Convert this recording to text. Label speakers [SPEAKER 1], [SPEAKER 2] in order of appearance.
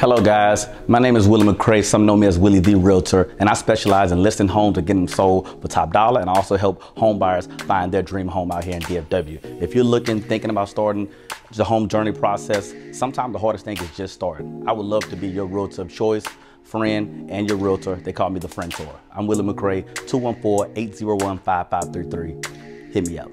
[SPEAKER 1] Hello guys, my name is Willie McCray, some know me as Willie the Realtor, and I specialize in listing homes and getting them sold for top dollar and I also help home buyers find their dream home out here in DFW. If you're looking, thinking about starting the home journey process, sometimes the hardest thing is just starting. I would love to be your realtor of choice, friend, and your realtor. They call me the Friend Tour. I'm Willie McCray, 214-801-5533. Hit me up.